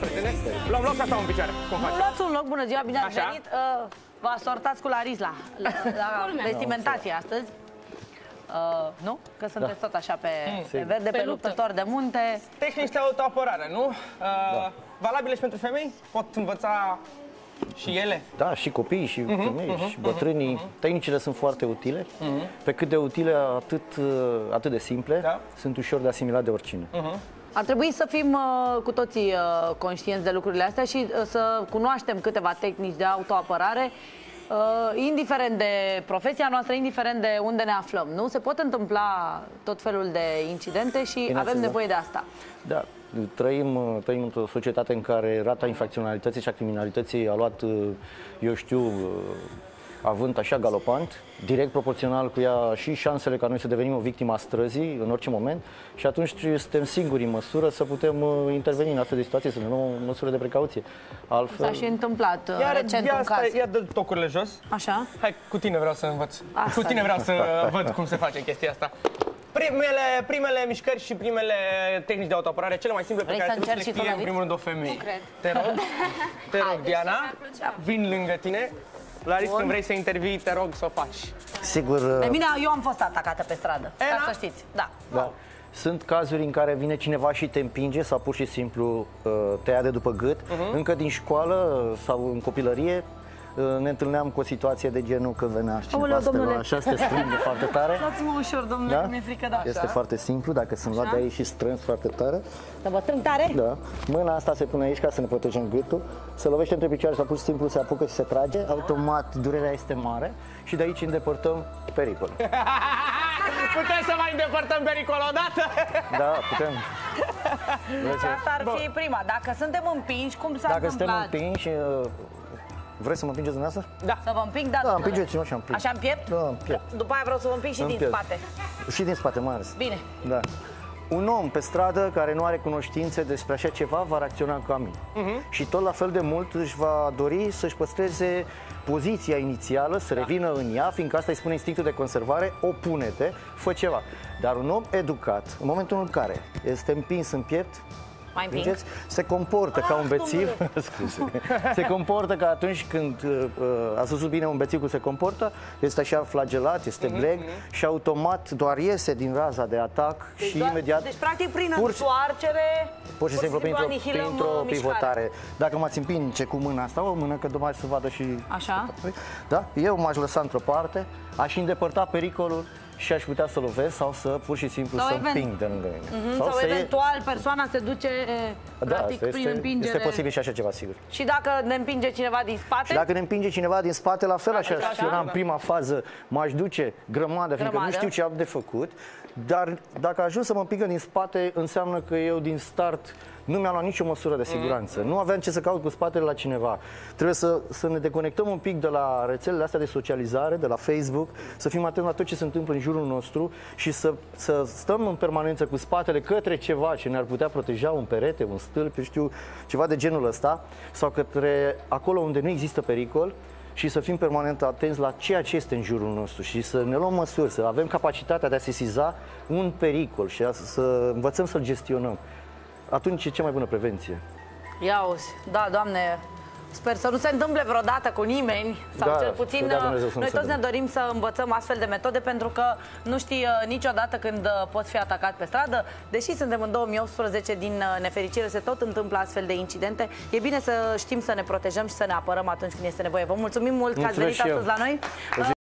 prietene. Luăm loc sau stau în picioare? Cum facem? Luați un loc, bună ziua, bine ați Așa. venit. Uh, vă sortați cu Laris la, la, la vestimentație astăzi. Uh, nu? Că sunteți tot așa pe, pe verde, pe, Pe luptă. luptător de munte. Tehnici de autoapărare, nu? Uh, Valabile și pentru femei? Pot învăța și ele? Da, și copiii, și femei, și bătrânii. Tehnicile sunt foarte utile. Pe cât de utile, atât, uh, atât de simple, Da. sunt ușor de asimilat de oricine. Ar trebui să fim uh, cu toții uh, conștienți de lucrurile astea și uh, să cunoaștem câteva tehnici de autoapărare, uh, indiferent de profesia noastră, indiferent de unde ne aflăm. Nu? Se pot întâmpla tot felul de incidente și Bineînțeles, avem da. nevoie de asta. Da, trăim, uh, trăim într-o societate în care rata infracționalității și a criminalității a luat, uh, eu știu, uh, avânt așa galopant, direct proporțional cu ea și șansele ca noi să devenim o victimă a străzii în orice moment și atunci suntem singuri în măsură să putem uh, interveni în astfel de situație, să ne luăm măsură de precauție. Altfel, S-a și întâmplat uh, Iar, recent ia, un caz. stai, ia dă tocurile jos. Așa? Hai, cu tine vreau să învăț. Asta cu tine e. vreau să văd cum se face chestia asta. Primele, primele mișcări și primele tehnici de autoapărare, cele mai simple pe Vrei care să trebuie să încerci le și tu, știe în David? primul rând o femeie. Nu cred. Te rog, te rog, Diana, vin lângă tine. Laris, când vrei să intervii, te rog să o faci. sigur, De uh, mine, eu am fost atacată pe stradă, Era? ca să știți. Da. Da. Sunt cazuri în care vine cineva și te împinge sau pur și simplu uh, te ia de după gât. Încă din școală uh, sau în copilărie uh, ne întâlneam cu o situație de genul că venea cineva Aoleu, să te lua domnule. așa, să te strânge foarte tare. Dați-mă ușor, domnule, Da? că mi-e frică, da. Este foarte simplu, dacă sunt luat de aici și strâns foarte tare. Să vă strâng tare? Da. Mâna asta se pune aici ca să ne protejăm gâtul, se lovește între picioare sau pur și simplu se apucă și se trage, automat durerea este mare și de aici îndepărtăm pericol. Putem să mai îndepărtăm pericolul odată? Da, putem. Deci asta ar fi prima. Dacă suntem împinși, cum s-a Dacă suntem întâmplat? împinși, uh, vreți să mă împingeți dumneavoastră? Să vă împing, da, Da, domnule. împingeți-mă așa un pic. Așa în piept? Da, în piept. După aia vreau să vă împing și În din piept. spate. Și din spate mai ales. Bine. Da. Un om pe stradă care nu are cunoștințe despre așa ceva va reacționa ca mine. Și tot la fel de mult își va dori să-și păstreze poziția inițială, să revină în ea, fiindcă asta îi spune instinctul de conservare, opune-te, fă ceva. Dar un om educat, în momentul în care este împins în piept, Mai împing. Înțelegeți? Se comportă ca un bețiv. Scuze. Se comportă ca atunci când uh, uh, a spus bine un bețiv cum se comportă, este așa flagelat, este Mhm, bleg și automat doar iese din raza de atac și doar- imediat Deci, practic, prin pur și- întoarcere, Pur și simplu printr-o, anihilăm, printr-o uh, mișcarea. pivotare. Dacă m-ați împinge cu mâna asta, o mână, că după aceea să vadă și... Așa? Da? Eu m-aș lăsa într-o parte, aș îndepărta pericolul și aș putea să lovesc sau să pur și simplu Sau să even- împing de lângă mine. Mhm, sau să iei- eventual persoana se duce, e, Da, practic, asta prin este, împingere. este posibil și așa ceva, sigur. Și dacă ne împinge cineva din spate, Și dacă ne împinge cineva din spate, la fel așa aș Așa? acționa în prima fază, m-aș duce grămadă, fiindcă nu Grămadă. știu ce am de făcut, dar dacă ajung să mă împingă din spate, înseamnă că eu din start nu mi-am luat nicio măsură de siguranță. Nu aveam ce să caut cu spatele la cineva. Trebuie să, să ne deconectăm un pic de la rețelele astea de socializare, de la Facebook, să fim atenți la tot ce se întâmplă în jurul nostru și să, să stăm în permanență cu spatele către ceva ce ne-ar putea proteja, un perete, un stâlp, eu știu, ceva de genul ăsta, sau către acolo unde nu există pericol, și să fim permanent atenți la ceea ce este în jurul nostru și să ne luăm măsuri, să avem capacitatea de a sesiza un pericol și a, să învățăm să-l gestionăm. Atunci e cea mai bună prevenție. ia uzi, da, doamne, sper să nu se întâmple vreodată cu nimeni, sau Da, cel puțin să dea Dumnezeu să nu noi se toți ne întâmple. dorim să învățăm astfel de metode, pentru că nu știi uh, niciodată când uh, poți fi atacat pe stradă, deși suntem în 2018, din uh, nefericire se tot întâmplă astfel de incidente, e bine să știm să ne protejăm și să ne apărăm atunci când este nevoie. Vă mulțumim mult că ați venit Mulțumesc și eu. astăzi la noi.